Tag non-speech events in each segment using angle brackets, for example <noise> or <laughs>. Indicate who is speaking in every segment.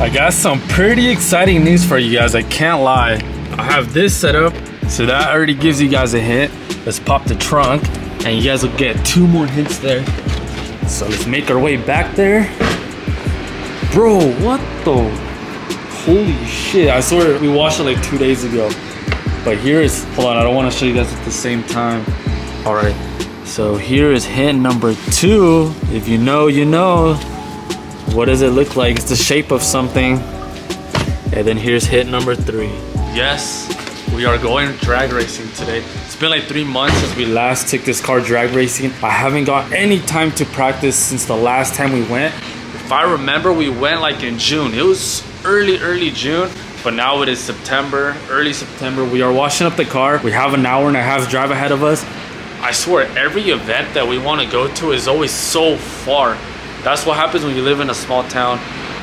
Speaker 1: I got some pretty exciting news for you guys, I can't lie. I have this set up, so that already gives you guys a hint. Let's pop the trunk, and you guys will get two more hints there. So let's make our way back there. Bro, what the? Holy shit, I swear we washed it like two days ago. But here is, hold on, I don't want to show you guys at the same time. All right, so here is hint number two. If you know, you know. What does it look like? It's the shape of something. And then here's hit number three. Yes, we are going drag racing today. It's been like three months since we last took this car drag racing. I haven't got any time to practice since the last time we went. If I remember, we went like in June. It was early, early June but now it is September, early September. We are washing up the car. We have an hour and a half drive ahead of us. I swear, every event that we want to go to is always so far. That's what happens when you live in a small town.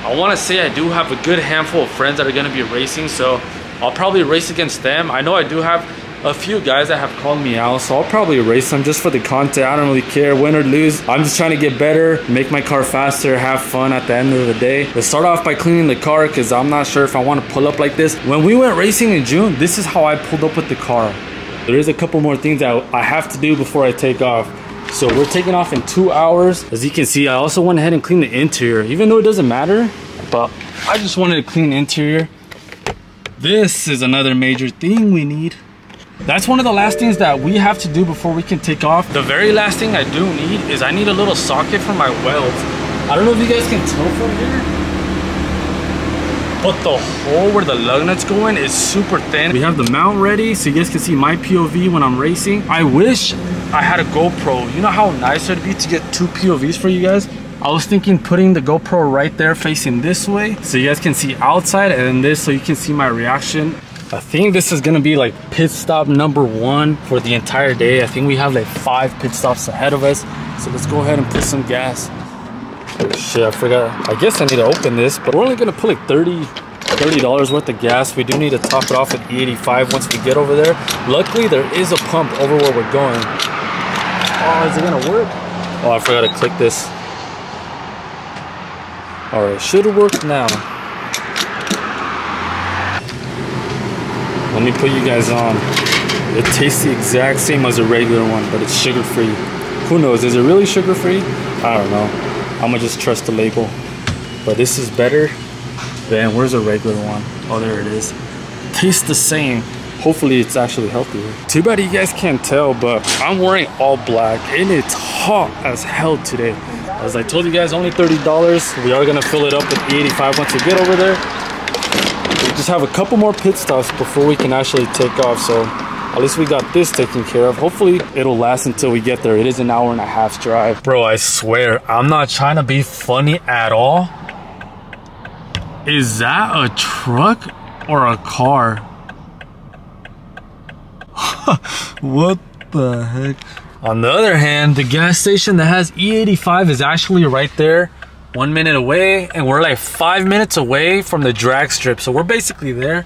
Speaker 1: I want to say I do have a good handful of friends that are going to be racing, so I'll probably race against them. I know I do have a few guys that have called me out, so I'll probably race them just for the content. I don't really care, win or lose. I'm just trying to get better, make my car faster, have fun at the end of the day. Let's start off by cleaning the car because I'm not sure if I want to pull up like this. When we went racing in June, this is how I pulled up with the car. There is a couple more things that I have to do before I take off. So we're taking off in two hours. As you can see, I also went ahead and cleaned the interior, even though it doesn't matter, but I just wanted to clean the interior. This is another major thing we need. That's one of the last things that we have to do before we can take off. The very last thing I do need is I need a little socket for my welds. I don't know if you guys can tell from here, but the hole where the lug nut's going is super thin. We have the mount ready so you guys can see my POV when I'm racing. I wish I had a GoPro. You know how nice it'd be to get two POVs for you guys? I was thinking putting the GoPro right there facing this way so you guys can see outside and then this so you can see my reaction. I think this is gonna be like pit stop number one for the entire day. I think we have like five pit stops ahead of us. So let's go ahead and put some gas. Shit, I forgot. I guess I need to open this, but we're only gonna put like 30 $30 worth of gas. We do need to top it off at E85 once we get over there. Luckily, there is a pump over where we're going. Oh, is it gonna work? Oh, I forgot to click this. All right, should work now. Let me put you guys on. It tastes the exact same as a regular one, but it's sugar-free. Who knows, is it really sugar-free? I don't know. I'm gonna just trust the label. But this is better than, where's a regular one? Oh, there it is. Tastes the same. Hopefully it's actually healthier. Too bad you guys can't tell, but I'm wearing all black and it's hot as hell today. As I told you guys, only $30. We are gonna fill it up with 85 once we get over there. We just have a couple more pit stops before we can actually take off, so at least we got this taken care of. Hopefully it'll last until we get there. It is an hour and a half drive. Bro, I swear, I'm not trying to be funny at all. Is that a truck or a car? <laughs> what the heck? On the other hand, the gas station that has E85 is actually right there one minute away and we're like five minutes away from the drag strip so we're basically there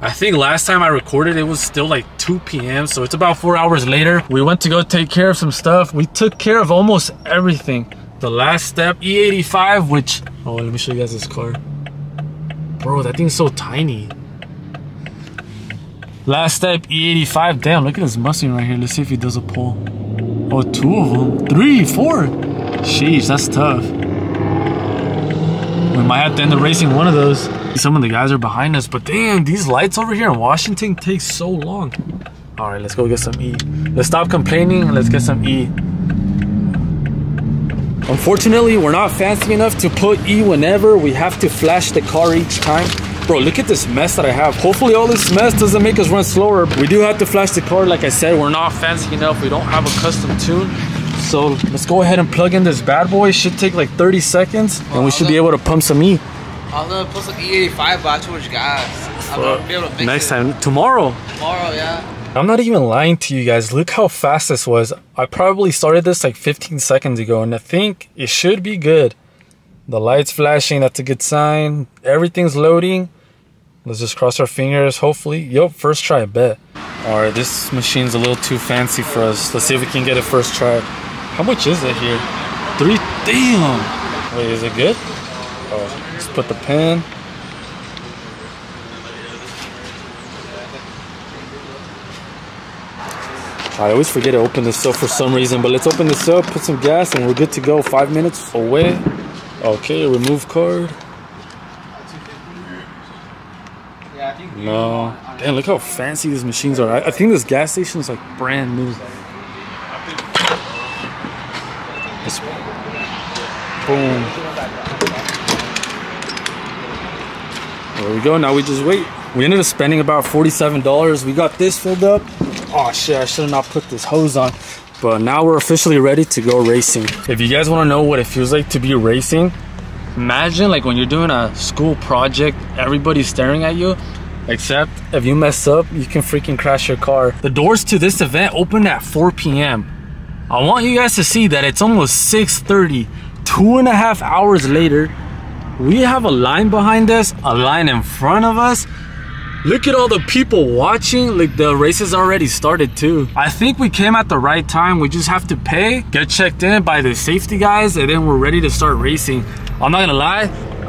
Speaker 1: I think last time I recorded it was still like 2 p.m. So it's about four hours later. We went to go take care of some stuff. We took care of almost everything. The last step, E85, which, oh, let me show you guys this car. Bro, that thing's so tiny. Last step, E85. Damn, look at this Mustang right here. Let's see if he does a pull. Oh, two of them. Three, four. Sheesh, that's tough. We might have to end up racing one of those. Some of the guys are behind us, but damn, these lights over here in Washington take so long. All right, let's go get some E. Let's stop complaining and let's get some E. Unfortunately, we're not fancy enough to put E whenever. We have to flash the car each time. Bro, look at this mess that I have. Hopefully all this mess doesn't make us run slower. We do have to flash the car. Like I said, we're not fancy enough. We don't have a custom tune. So let's go ahead and plug in this bad boy. It should take like 30 seconds and we should be able to pump some E.
Speaker 2: I'll uh, post like E85, but too much gas.
Speaker 1: I'm be able to Next time, tomorrow.
Speaker 2: Tomorrow, yeah.
Speaker 1: I'm not even lying to you guys. Look how fast this was. I probably started this like 15 seconds ago, and I think it should be good. The light's flashing, that's a good sign. Everything's loading. Let's just cross our fingers, hopefully. Yup, first try, bet. All right, this machine's a little too fancy for us. Let's see if we can get it first try. How much is it here? Three, damn. Wait, is it good? Oh. Let's put the pin. I always forget to open this up for some reason, but let's open this up, put some gas, and we're good to go. Five minutes away. Okay, remove card. No. Damn, look how fancy these machines are. I, I think this gas station is like brand new. It's, boom. There we go. Now we just wait. We ended up spending about $47. We got this filled up. Oh shit, I should have not put this hose on. But now we're officially ready to go racing. If you guys want to know what it feels like to be racing, imagine like when you're doing a school project, everybody's staring at you. Except if you mess up, you can freaking crash your car. The doors to this event open at 4 p.m. I want you guys to see that it's almost 6.30. Two and a half hours later, we have a line behind us, a line in front of us. Look at all the people watching. Like the race has already started too. I think we came at the right time. We just have to pay, get checked in by the safety guys, and then we're ready to start racing. I'm not gonna lie,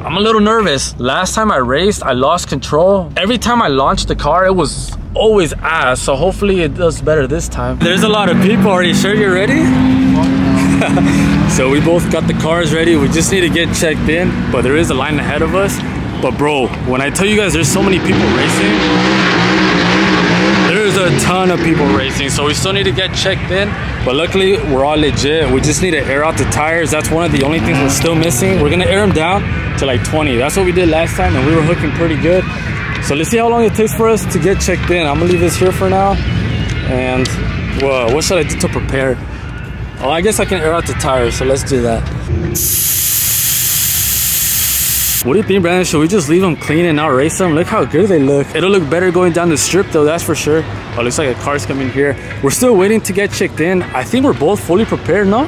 Speaker 1: I'm a little nervous. Last time I raced, I lost control. Every time I launched the car, it was always ass. So hopefully it does better this time. There's a lot of people. Are you sure you're ready? <laughs> so we both got the cars ready. We just need to get checked in, but there is a line ahead of us. But bro, when I tell you guys there's so many people racing, there's a ton of people racing. So we still need to get checked in. But luckily, we're all legit. We just need to air out the tires. That's one of the only things we're still missing. We're gonna air them down to like 20. That's what we did last time and we were hooking pretty good. So let's see how long it takes for us to get checked in. I'm gonna leave this here for now. And whoa, what should I do to prepare? Oh, I guess I can air out the tires, so let's do that. What do you think, Brandon? Should we just leave them clean and not race them? Look how good they look. It'll look better going down the strip though, that's for sure. Oh, looks like a car's coming here. We're still waiting to get checked in. I think we're both fully prepared, no?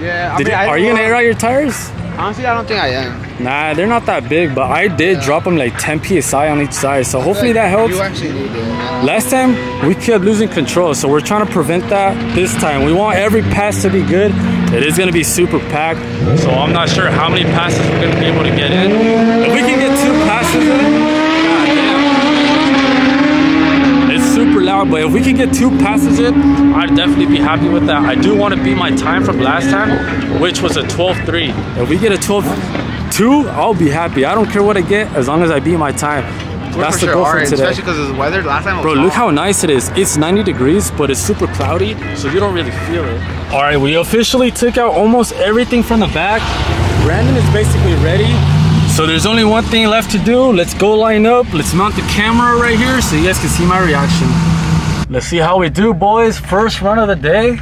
Speaker 2: Yeah, I mean,
Speaker 1: you- are you gonna air out your tires?
Speaker 2: Honestly, I don't think I am.
Speaker 1: Nah, they're not that big, but I did drop them like 10 psi on each side, so hopefully that helps.
Speaker 2: You actually need it.
Speaker 1: Last time we kept losing control, so we're trying to prevent that this time. We want every pass to be good. It is gonna be super packed, so I'm not sure how many passes we're gonna be able to get in. If we can get two passes in. It's super loud, but if we can get two passes in, I'd definitely be happy with that. I do want to beat my time from last time, which was a 12-3. If we get a 12-2, I'll be happy. I don't care what I get as long as I beat my time. That's the goal for today.
Speaker 2: Especially because of the weather. Last time it was
Speaker 1: Bro, look how nice it is. It's 90 degrees, but it's super cloudy, so you don't really feel it. All right, we officially took out almost everything from the back. Brandon is basically ready. So there's only one thing left to do. Let's go line up. Let's mount the camera right here so you guys can see my reaction. Let's see how we do, boys. First run of the day.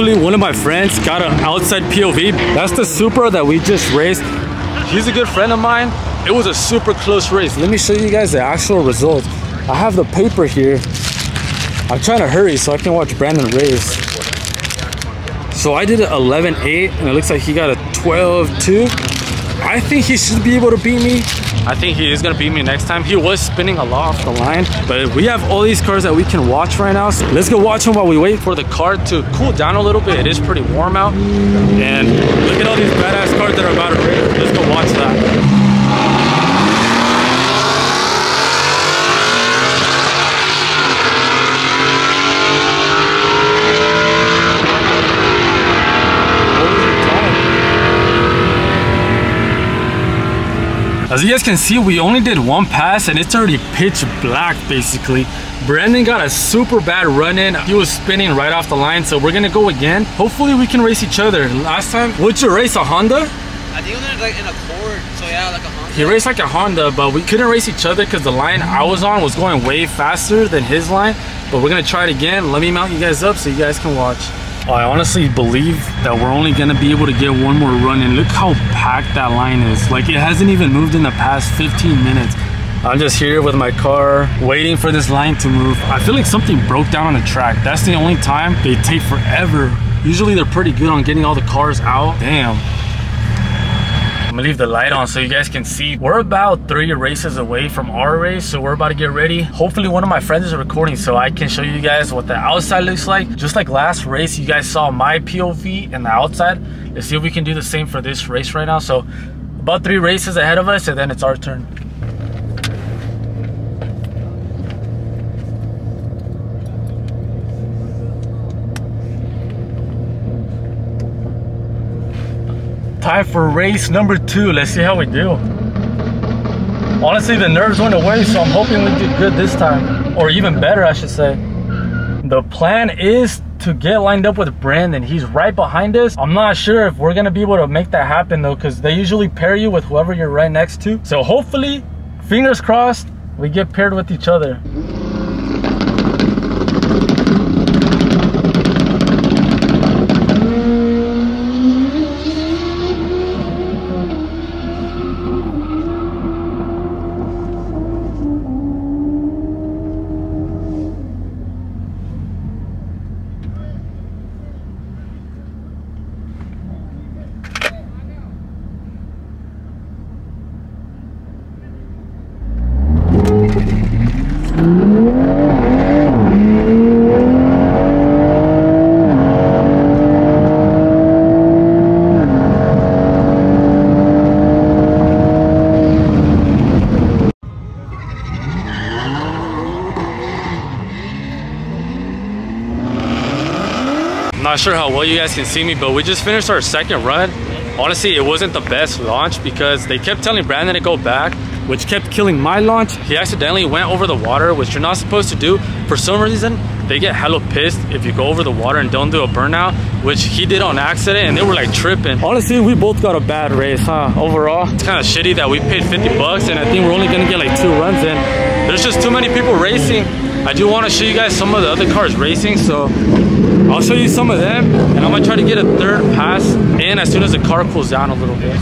Speaker 1: Hopefully one of my friends got an outside POV. That's the Supra that we just raced. He's a good friend of mine. It was a super close race. Let me show you guys the actual result. I have the paper here. I'm trying to hurry so I can watch Brandon race. So I did an 11-8 and it looks like he got a 12-2. I think he should be able to beat me. I think he is gonna beat me next time. He was spinning a lot off the line, but we have all these cars that we can watch right now. So let's go watch them while we wait for the car to cool down a little bit. It is pretty warm out. And look at all these badass cars that are about to race. Let's go watch that. What was your time? As you guys can see, we only did one pass and it's already pitch black basically. Brandon got a super bad run in. He was spinning right off the line, so we're gonna go again. Hopefully we can race each other. Last time, what'd you race, a Honda?
Speaker 2: I think it was like in a Accord. So yeah, like a Honda.
Speaker 1: He raced like a Honda, but we couldn't race each other because the line I was on was going way faster than his line. But we're gonna try it again. Let me mount you guys up so you guys can watch. I honestly believe that we're only gonna be able to get one more run and look how packed that line is. Like it hasn't even moved in the past 15 minutes. I'm just here with my car waiting for this line to move. I feel like something broke down on the track. That's the only time they take forever. Usually they're pretty good on getting all the cars out. Damn. I'm gonna leave the light on so you guys can see. We're about three races away from our race, so we're about to get ready. Hopefully one of my friends is recording so I can show you guys what the outside looks like. Just like last race, you guys saw my POV and the outside. Let's see if we can do the same for this race right now. So about three races ahead of us and then it's our turn. Time for race number two. Let's see how we do. Honestly, the nerves went away, so I'm hoping we do good this time. Or even better, I should say. The plan is to get lined up with Brandon. He's right behind us. I'm not sure if we're gonna be able to make that happen though, because they usually pair you with whoever you're right next to. So hopefully, fingers crossed, we get paired with each other. Not sure how well you guys can see me, but we just finished our second run. Honestly, it wasn't the best launch because they kept telling Brandon to go back, which kept killing my launch. He accidentally went over the water, which you're not supposed to do. For some reason, they get hella pissed if you go over the water and don't do a burnout, which he did on accident and they were like tripping. Honestly, we both got a bad race, huh? Overall, it's kind of shitty that we paid 50 bucks and I think we're only gonna get like two runs in. There's just too many people racing. I do want to show you guys some of the other cars racing, so I'll show you some of them and I'm gonna try to get a third pass in as soon as the car cools down a little bit.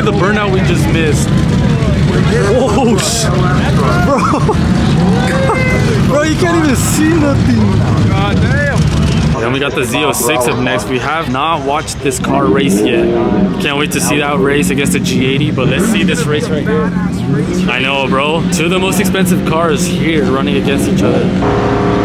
Speaker 1: at the burnout we Oh, <laughs> bro. <laughs> bro, you can't even see nothing. God damn. Then we got the Z06 up next. We have not watched this car race yet. Can't wait to see that race against the G80, but let's see this race right here. I know, bro. Two of the most expensive cars here running against each other.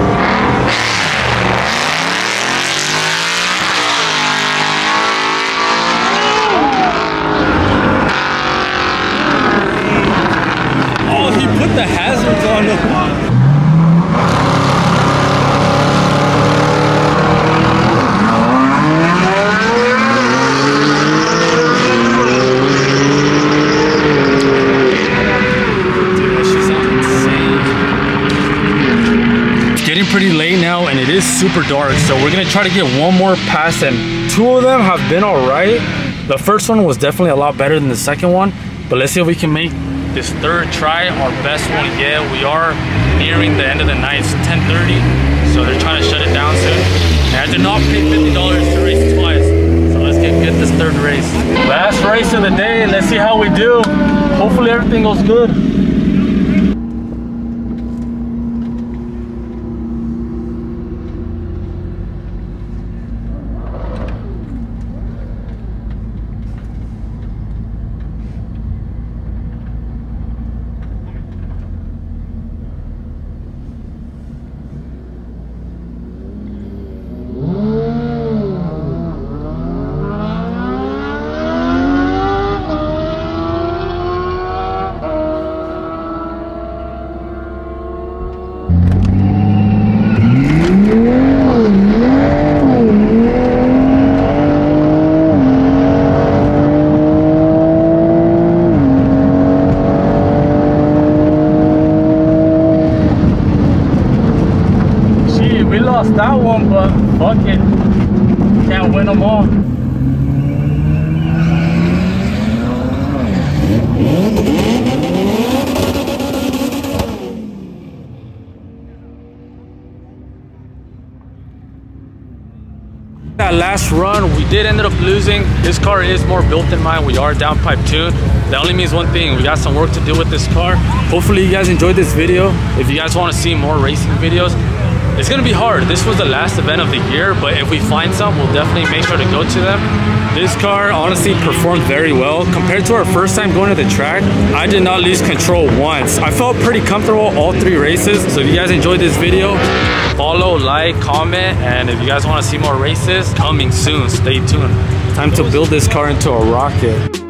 Speaker 1: Pretty late now and it is super dark so we're gonna try to get one more pass and two of them have been all right. The first one was definitely a lot better than the second one, but let's see if we can make this third try our best one yet. We are nearing the end of the night. It's 10:30, so they're trying to shut it down soon. And I did not pay $50 to race twice, so let's get, get this third race. Last race of the day. Let's see how we do. Hopefully everything goes good. Gee, we lost that one, but fuck it. Them all. That last run, we did end up losing. This car is more built than mine. We are downpipe tuned. That only means one thing. We got some work to do with this car. Hopefully you guys enjoyed this video. If you guys want to see more racing videos, it's gonna be hard. This was the last event of the year, but if we find some, we'll definitely make sure to go to them. This car honestly performed very well. Compared to our first time going to the track, I did not lose control once. I felt pretty comfortable all three races. So if you guys enjoyed this video, follow, like, comment, and if you guys wanna see more races, coming soon, stay tuned. Time to build this car into a rocket.